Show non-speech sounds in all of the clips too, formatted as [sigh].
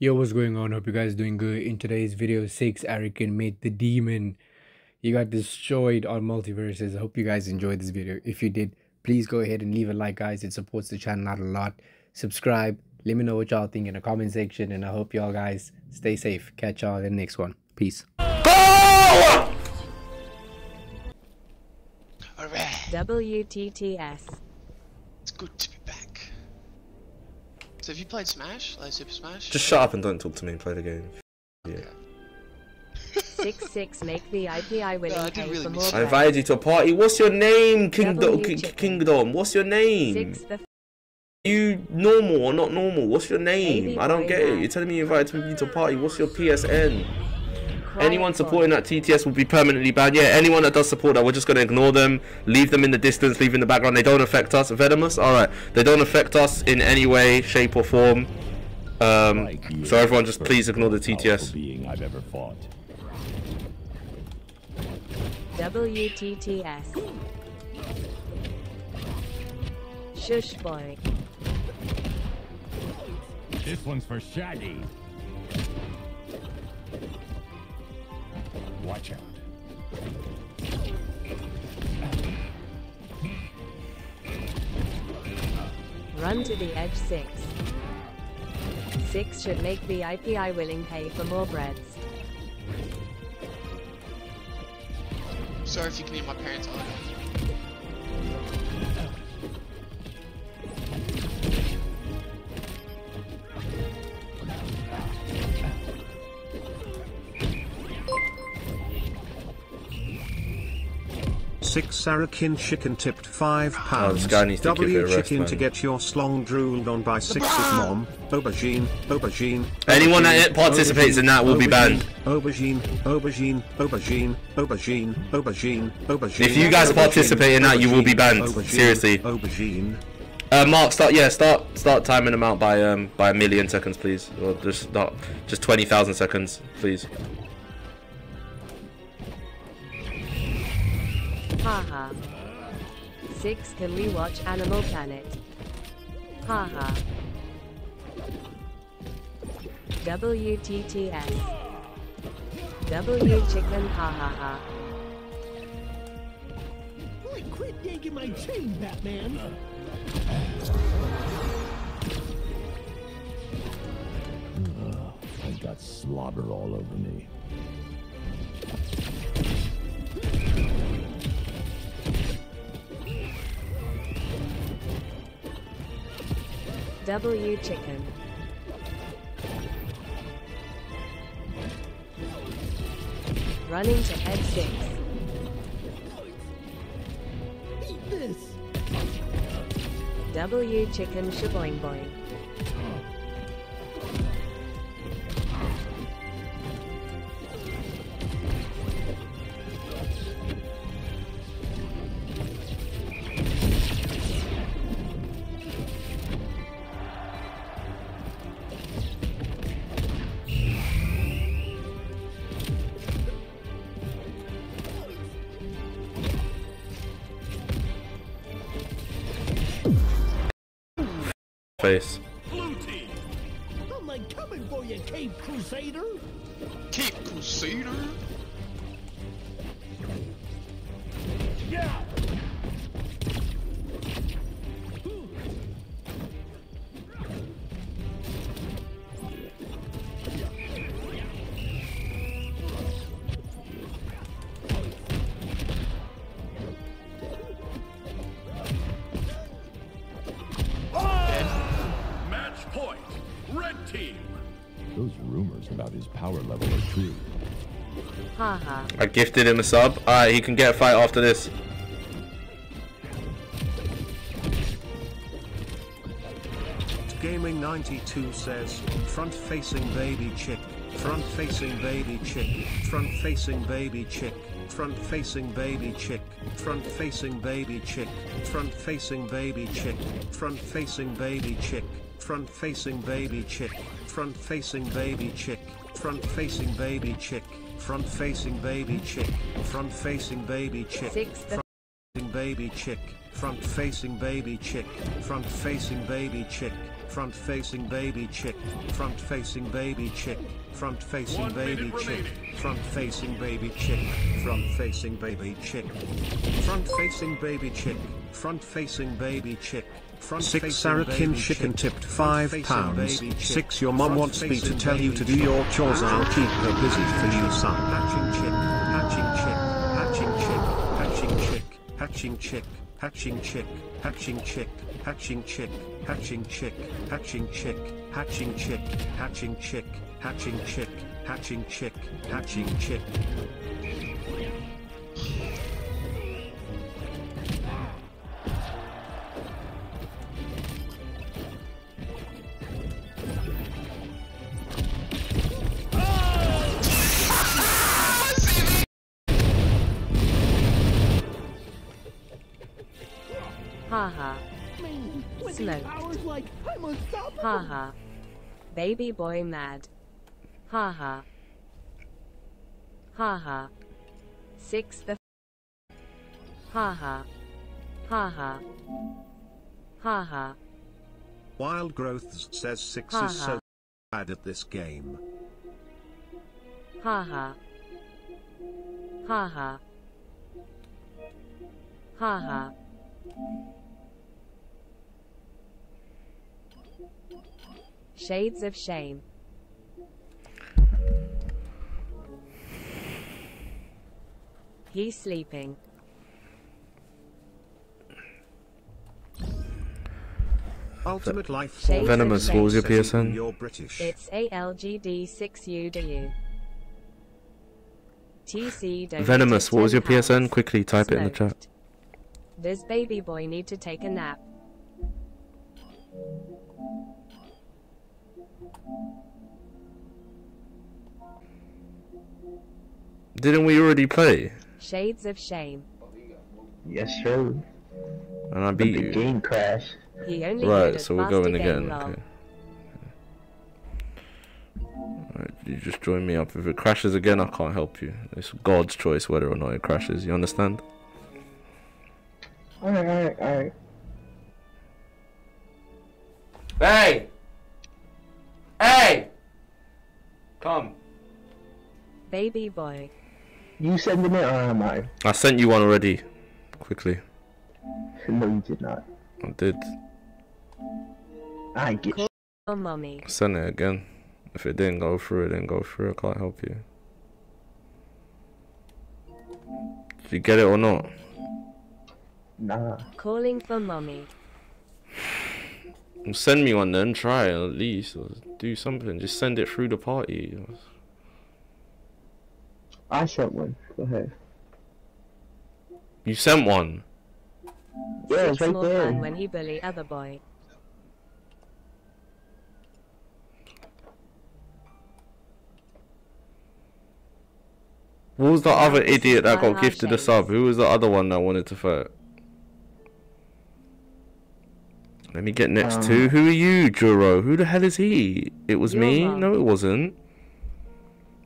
Yo, what's going on? Hope you guys doing good. In today's video, 6 Arakin made the demon. You got destroyed on multiverses. I hope you guys enjoyed this video. If you did, please go ahead and leave a like, guys. It supports the channel out a lot. Subscribe. Let me know what y'all think in the comment section. And I hope y'all guys stay safe. Catch y'all in the next one. Peace. Alright. WTTS. It's good to be back. So have you played Smash? Like Super Smash? Just shut up and don't talk to me and play the game. Yeah. Six six make the IPI willing I pay did really for miss more you. I invited you to a party. What's your name, Kingdom? W K- chicken. Kingdom. What's your name? Six the You normal or not normal? What's your name? Baby I don't get it. You're telling me you invited me to a party. What's your PSN? Quiet Anyone supporting that TTS will be permanently banned. Yeah, anyone that does support that, we're just gonna ignore them, leave them in the distance, leave in the background. They don't affect us. Venomous, all right. They don't affect us in any way, shape, or form. Um, so everyone, just please ignore the TTS. being I've ever fought. WTTS. Shush boy. This one's for Shaggy. Watch out. Run to the edge six. Six should make the IPI willing pay for more breads. Sorry if you can hear my parents on. Six Sarakin chicken tipped five Oh, pounds. this guy needs W it a rest, chicken man. to get your slong drooled on by Six's mom. Aubergine, aubergine. Anyone aubergine, that participates in that will be banned. Aubergine, aubergine, aubergine, aubergine, aubergine, aubergine. If you guys aubergine, participate in that, you will be banned. aubergine, Seriously. Aubergine. Uh, Mark, start. Yeah, start. Start timing them out by um by a million seconds, please, or just not just twenty thousand seconds, please. Haha. Six can we watch Animal Planet? Haha. WTTS. W chicken ha ha ha. Boy, quit yanking my chain, Batman! I got slobber all over me. W chicken. Running to head six. Eat this! W chicken shaboing boing. Face. Blue team! I'm like coming for you, Cape Crusader! Cape Crusader? Yeah! Red team. Those rumors about his power level are true. Haha. I gifted him a sub. Alright, he can get a fight after this. Gaming 92 says, front facing baby chick, front facing baby chick, front facing baby chick, front facing baby chick, front facing baby chick, front facing baby chick, front facing baby chick, front facing baby chick, front facing baby chick, front facing baby chick, front facing baby chick, front facing baby chick, Six the facing baby chick, front facing baby chick, front facing baby chick, front facing baby chick, front facing baby chick, front facing One baby minute chick, front facing baby chick, front facing baby chick, front facing baby chick, front facing baby chick. Front Six Sarakin chicken tipped five pounds. Six your mom wants me to tell you to do your chores. I'll keep her busy for you, son. Hatching chick, hatching chick, hatching chick, hatching chick, hatching chick, hatching chick, hatching chick, hatching chick, hatching chick, hatching chick, hatching chick, hatching chick, hatching chick, hatching chick. Haha. Man, Ha ha. Slow. Like, ha ha. Baby boy mad. Ha ha. Ha ha. Six the. Ha ha. Ha ha. Ha ha. Wild Growths says six ha, is ha. so bad at this game. Ha ha. Ha ha. Ha ha. Shades of shame. He's sleeping. Ultimate Life Shades Force Venomous, what was your PSN? You're British. It's ALGD6UW. TC donated Venomous, what was your PSN? Quickly type it in the chat. Smoked. Does baby boy need to take a nap? Didn't we already play? Shades of shame. Yes, sir. And I The beat you. game crashed. He only good Right, so we're going again. Okay. Alright, you just join me up. If it crashes again, I can't help you. It's God's choice whether or not it crashes. You understand? Alright, alright, alright. Hey! Hey! Come. Baby boy. You sending it or am I? I sent you one already. Quickly. [laughs] No, you did not. I did. I get Cool. Oh, mommy. Send it again. If it didn't go through, it didn't go through. I can't help you. Did you get it or not? Nah. Calling for mommy. [sighs] Send me one then. Try at least. Or do something. Just send it through the party. I sent one. Go ahead. You sent one. Yeah, it's It's right more there. fun when he bully other boy. Who was the other idiot that got I gifted a sub? Who was the other one that wanted to fight? Let me get next to. Um, Who are you, Juro? Who the hell is he? It was me? mum. No, it wasn't.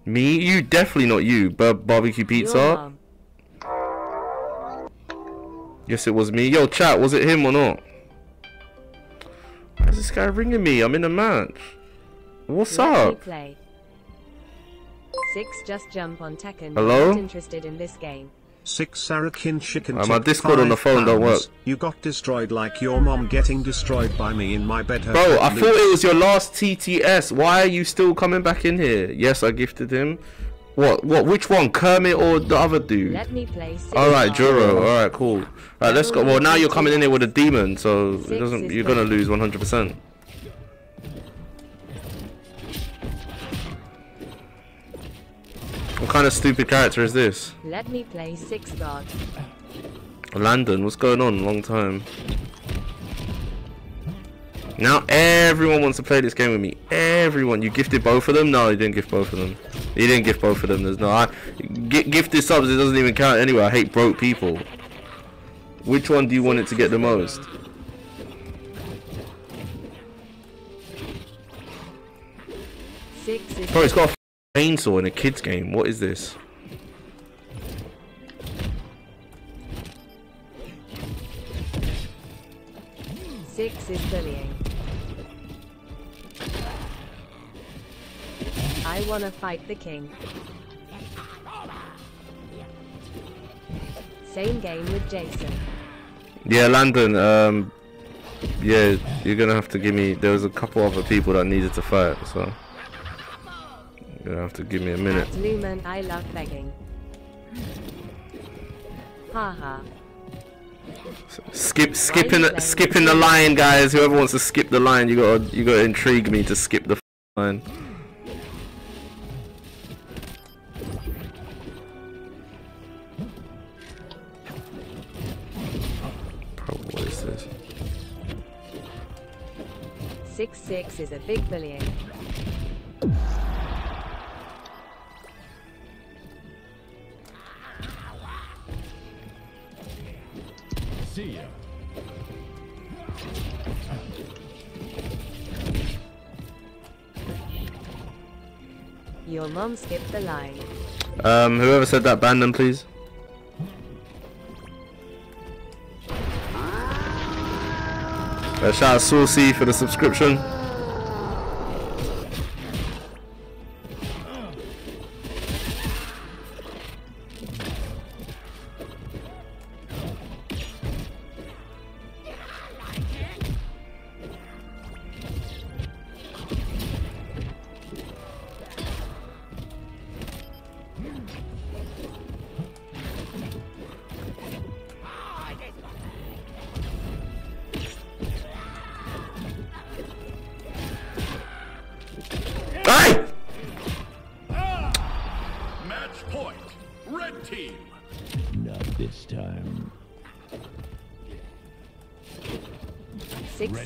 Me? You definitely not you. Bar- barbecue pizza? Yes, it was me. Yo, chat, was it him or not? Why is this guy ringing me? I'm in a match. What's Let up? play. Six just jump on Tekken. Hello? Not interested in this game. Six Sarakin chicken my tipped Discord on the five phone don't work. You got destroyed like your mom getting destroyed by me in my bed. Her Bro, I loose. thought it was your last TTS. Why are you still coming back in here? Yes, I gifted him. What? What? Which one? Kermit or the other dude? Let me play. All right. Juro. All right, cool. All right, let's go. Well, now you're coming in here with a demon, so it doesn't. You're gonna lose 100. What kind of stupid character is this? Let me play six god. Landon, what's going on? Long time. Now everyone wants to play this game with me. Everyone. You gifted both of them? No, you didn't gift both of them. You didn't gift both of them. There's no. I gi- gifted subs. It doesn't even count anyway. I hate broke people. Which one do you want it to get the most? Six Bro, it's got a Chainsaw in a kid's game, what is this? Six is bullying. I wanna fight the king. Same game with Jason. Yeah, Landon, um, yeah, you're gonna have to give me, there was a couple other people that needed to fight, so you're gonna have to give me a minute. Lumen, I love begging. Haha. Skip, skipping, the, skipping the line, guys. Whoever wants to skip the line, you gotta, you gotta intrigue me to skip the f- line. Bro, what is this? Six six is a big bullying. See ya. Your mom skipped the line. Um, whoever said that, ban them, please. Uh, shout out Saucy for the subscription.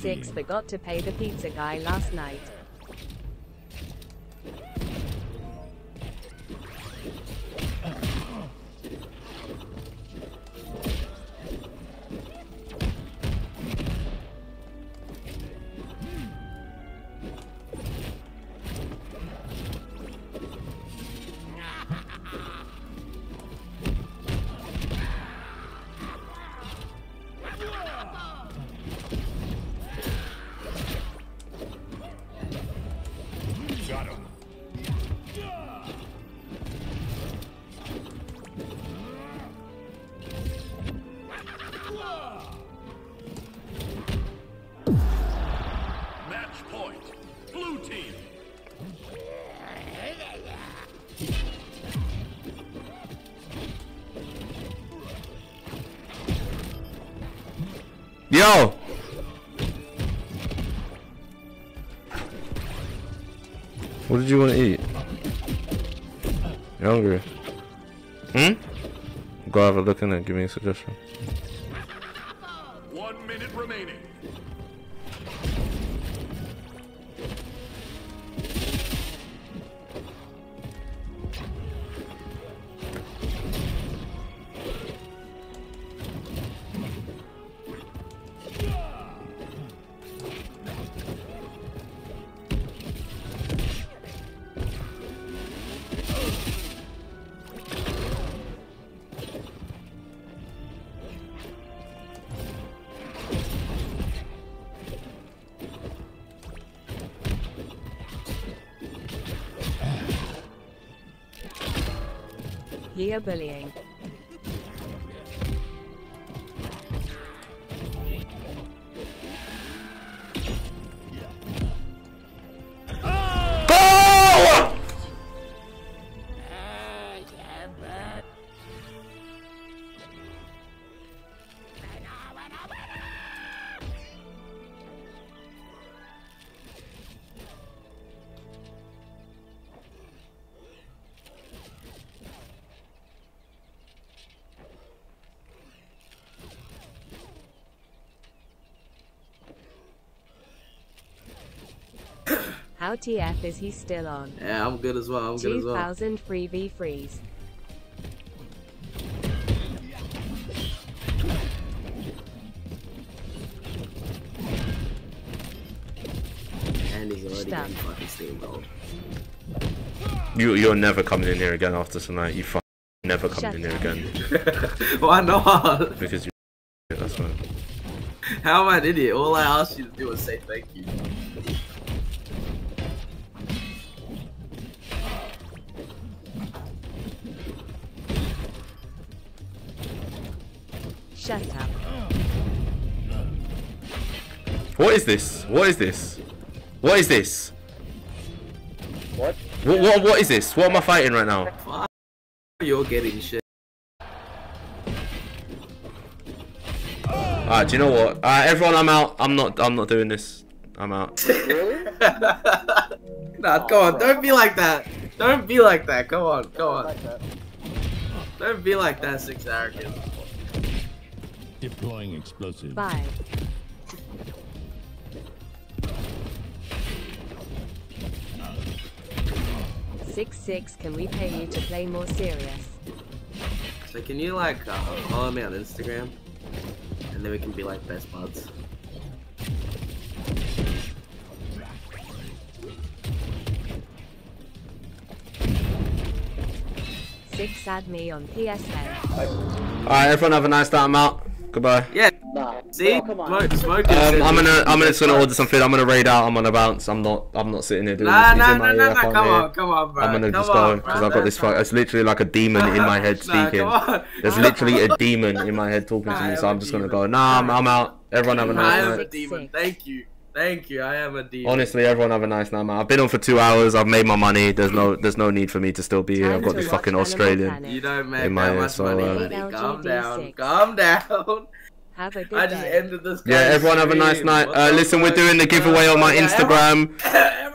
Six forgot to pay the pizza guy last night. Yo! What did you want to eat? You're hungry? Hmm? Go have a look in it. Give me a suggestion. One minute remaining. Year bullying. How TF is he still on? Yeah, I'm good as well. I'm good as well. 2000 free v freeze. And he's already Stop. getting fucking steamrolled. You, you're never coming in here again after tonight. You fucking never coming in here up. again. [laughs] Why not? Because you that's why. How am I an idiot? All I asked you to do was say thank you. Shut up. What is this? What is this? What is this? What? What, what, what is this? What am I fighting right now? You're getting shit. Alright, do you know what? Alright, everyone, I'm out. I'm not. I'm not doing this. I'm out. [laughs] Really? [laughs] Nah, come on, don't be like that. Don't be like that. Come on, Go on. Don't be like that, six arrogant. Deploying explosive. Five. Six six. Can we pay you to play more serious? So can you like uh, follow me on Instagram, and then we can be like best buds. Six add me on PSN. Alright, everyone, have a nice time out. Goodbye. Yeah. Nah. See, Oh, come on. smoke, smoking. Um, I'm gonna. I'm gonna just gonna order something. I'm gonna raid out. I'm gonna bounce. I'm not. I'm not sitting here doing Nah, this. Nah, nah, nah, I nah. can't Come hear. on, come on, bro. I'm gonna come just on, go bro. because I've got this. Fuck, it's literally like a demon in my head [laughs] Nah, speaking. come on. There's literally a demon in my head talking to me, so I'm just gonna go. Nah, I'm, I'm out. Everyone have a I nice night. I am a demon. Thank you, thank you. I am a demon. Honestly, everyone have a nice night. Man. I've been on for two hours. I've made my money. There's no. There's no need for me to still be here. I've got Time this fucking watch Australian. You don't make In my that much so, money, buddy. Calm down. LGB6. Calm down. Have a [laughs] good I just day. ended this. Yeah, guy's everyone have a nice night. Uh, listen, we're doing the giveaway on my Instagram. [laughs] everyone